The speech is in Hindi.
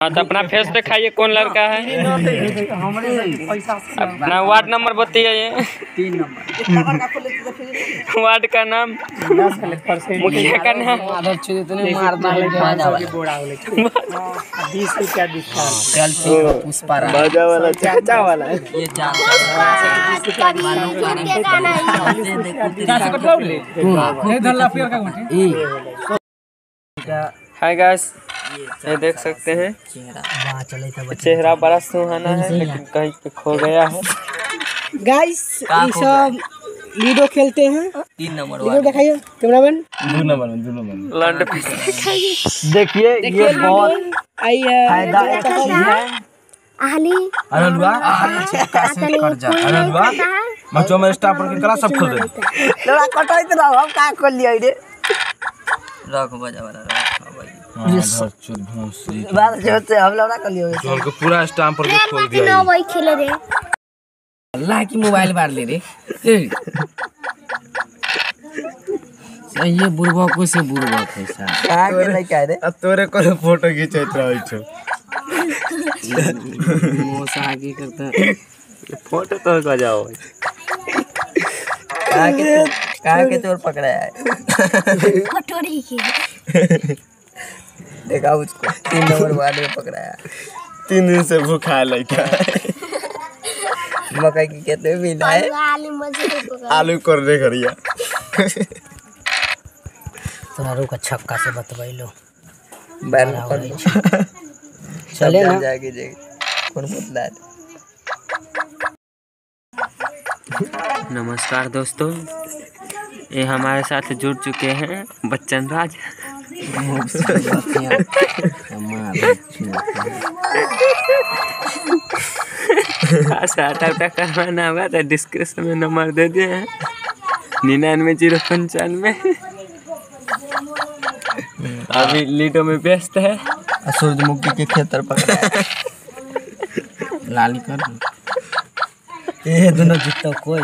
हाँ तो अपना फेस दिखाइए कौन लड़का है? अपना वार्ड नंबर बताइए तीन नंबर। वार्ड का नाम? मुखिया का नाम? बीस रुपया डिस्काउंट चल ठीक है पुष्पा राज बाजा वाला चाचा वाला हाय गाइस ये देख सकते हैं। चेहरा। चले था चेहरा बड़ा सुहाना है लेकिन कहीं पे खो गया है। गाइस सब लूडो खेलते हैं। तीन नंबर लूडो वाला। दिखाइए कैमरामैन दो नंबर में दो नंबर लंड देखिए ये बहुत आई है फ़ायदा चीज़ है। अनलुआ कैसे कर जा। अनलुआ बच्चों में स्टाफ पर के कला सब खोल दे लोड़ा कटैत रहो हम का खोल लिया रे रख बजा वाला हाँ से कर लियो तो पूरा स्टाम्प पर खोल दिया ये। अल्लाह की मोबाइल मार ले रे। सही है बुढ़वा को से बुढ़वा पैसा का के नहीं कह रे? अब तोरे को फ़ोटो खींचत रहै छौ। मोसा आगे करता फ़ोटो तो का जाओ। का के का के चोर पकड़ा है? देखा उसको। तीन नंबर वार्ड में पकड़ा है तीन दिन से भूखा लइका मकई की खेत में मिला है। आलू कर रे करिया तोरा रुका छक्का से बतवाई लो। बैल कर चले ना। जाके जाके कौन है? नमस्कार दोस्तों ये हमारे साथ जुड़ चुके हैं बच्चन राज। डिस्क्रिप्शन में नंबर दे। दिए हैं निन्यानवे ज़ीरो पंचानवे अभी लीडो में व्यस्त है सूरजमुखी के खेतर पर लाली कर ये दोनों जीतो कोई।